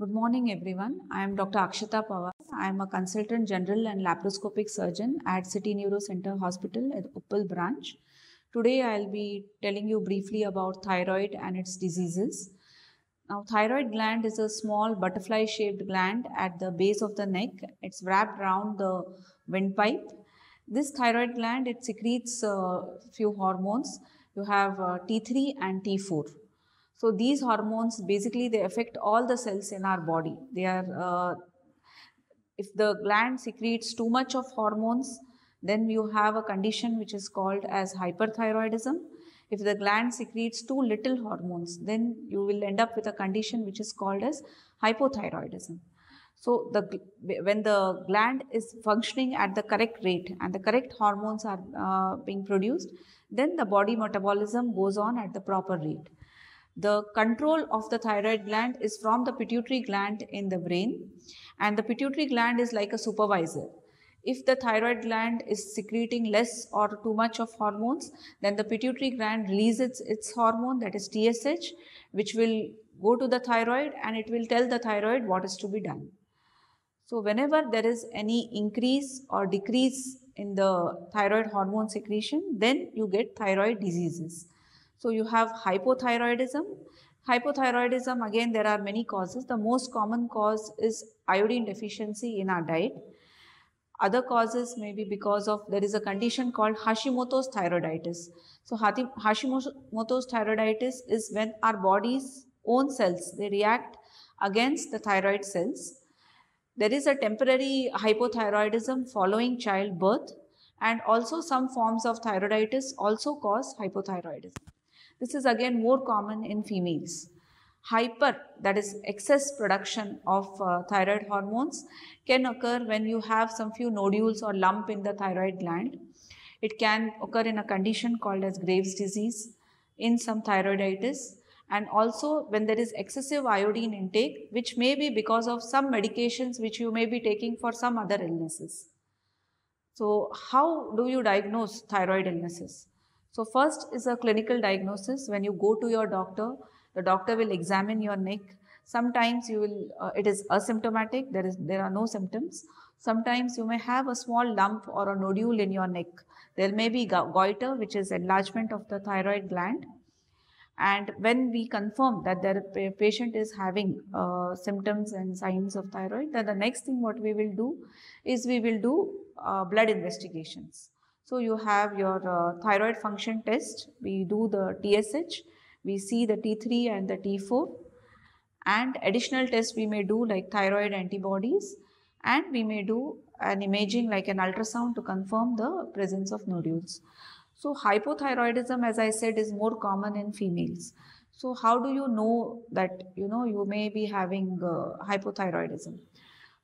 Good morning, everyone. I am Dr. Akshata Pawar. I am a consultant general and laparoscopic surgeon at Citi Neuro Centre Hospital at Uppal branch. Today, I'll be telling you briefly about thyroid and its diseases. Now, thyroid gland is a small butterfly shaped gland at the base of the neck. It's wrapped around the windpipe. This thyroid gland, it secretes a few hormones. You have uh, T3 and T4. So these hormones basically they affect all the cells in our body. They are uh, if the gland secretes too much of hormones, then you have a condition which is called as hyperthyroidism. If the gland secretes too little hormones, then you will end up with a condition which is called as hypothyroidism. So the when the gland is functioning at the correct rate and the correct hormones are uh, being produced, then the body metabolism goes on at the proper rate. The control of the thyroid gland is from the pituitary gland in the brain and the pituitary gland is like a supervisor. If the thyroid gland is secreting less or too much of hormones, then the pituitary gland releases its hormone that is TSH which will go to the thyroid and it will tell the thyroid what is to be done. So, whenever there is any increase or decrease in the thyroid hormone secretion, then you get thyroid diseases. So, you have hypothyroidism. Hypothyroidism again there are many causes. The most common cause is iodine deficiency in our diet. Other causes may be because of there is a condition called Hashimoto's thyroiditis. So, Hashimoto's thyroiditis is when our body's own cells they react against the thyroid cells. There is a temporary hypothyroidism following childbirth and also some forms of thyroiditis also cause hypothyroidism. This is again more common in females. Hyper, that is excess production of uh, thyroid hormones can occur when you have some few nodules or lump in the thyroid gland. It can occur in a condition called as Graves disease, in some thyroiditis and also when there is excessive iodine intake which may be because of some medications which you may be taking for some other illnesses. So, how do you diagnose thyroid illnesses? So first is a clinical diagnosis. When you go to your doctor, the doctor will examine your neck. Sometimes you will, uh, it is asymptomatic, there, is, there are no symptoms. Sometimes you may have a small lump or a nodule in your neck. There may be goiter, which is enlargement of the thyroid gland. And when we confirm that the patient is having uh, symptoms and signs of thyroid, then the next thing what we will do is we will do uh, blood investigations. So you have your uh, thyroid function test, we do the TSH, we see the T3 and the T4 and additional tests we may do like thyroid antibodies and we may do an imaging like an ultrasound to confirm the presence of nodules. So hypothyroidism as I said is more common in females. So how do you know that you know you may be having uh, hypothyroidism?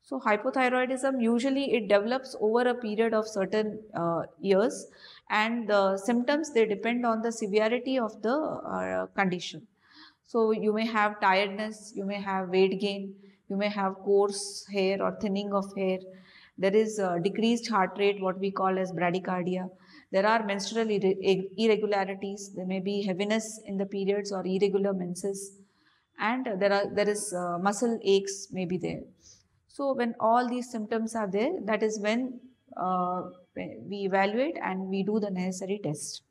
So hypothyroidism usually it develops over a period of certain uh, years and the symptoms they depend on the severity of the uh, condition. So you may have tiredness, you may have weight gain, you may have coarse hair or thinning of hair. There is decreased heart rate what we call as bradycardia. There are menstrual irregularities, there may be heaviness in the periods or irregular menses and there are there is uh, muscle aches may be there. So when all these symptoms are there, that is when uh, we evaluate and we do the necessary test.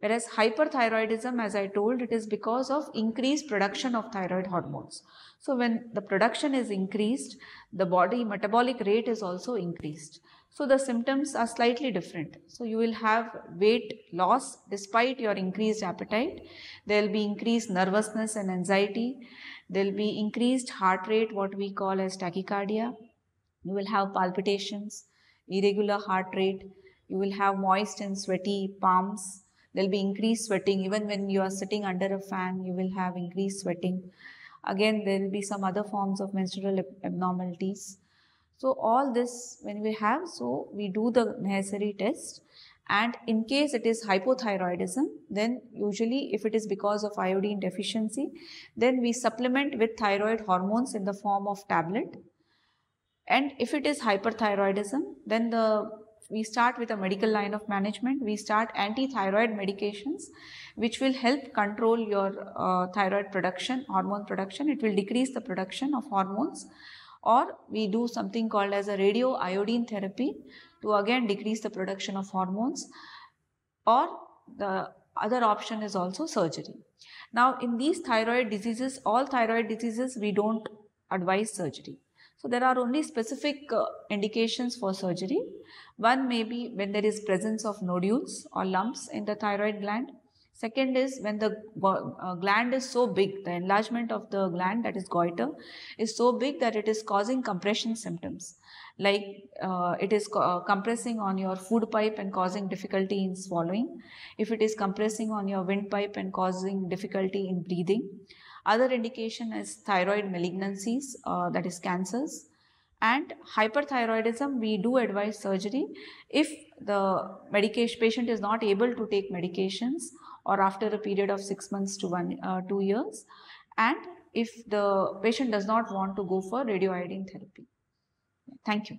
Whereas hyperthyroidism, as I told, it is because of increased production of thyroid hormones. So when the production is increased, the body metabolic rate is also increased. So the symptoms are slightly different. So you will have weight loss despite your increased appetite. There will be increased nervousness and anxiety. There will be increased heart rate, what we call as tachycardia. You will have palpitations, irregular heart rate. You will have moist and sweaty palms. There will be increased sweating. Even when you are sitting under a fan, you will have increased sweating. Again, there will be some other forms of menstrual abnormalities. So all this when we have, so we do the necessary test and in case it is hypothyroidism, then usually if it is because of iodine deficiency, then we supplement with thyroid hormones in the form of tablet. And if it is hyperthyroidism, then the we start with a medical line of management. We start anti-thyroid medications, which will help control your uh, thyroid production, hormone production. It will decrease the production of hormones. Or we do something called as a radio iodine therapy to again decrease the production of hormones. Or the other option is also surgery. Now, in these thyroid diseases, all thyroid diseases, we don't advise surgery. So there are only specific uh, indications for surgery. One may be when there is presence of nodules or lumps in the thyroid gland. Second is when the uh, gland is so big, the enlargement of the gland that is goiter is so big that it is causing compression symptoms. Like uh, it is uh, compressing on your food pipe and causing difficulty in swallowing. If it is compressing on your windpipe and causing difficulty in breathing other indication is thyroid malignancies, uh, that is cancers. And hyperthyroidism, we do advise surgery if the medication patient is not able to take medications or after a period of six months to one, uh, two years. And if the patient does not want to go for radioiodine therapy. Thank you.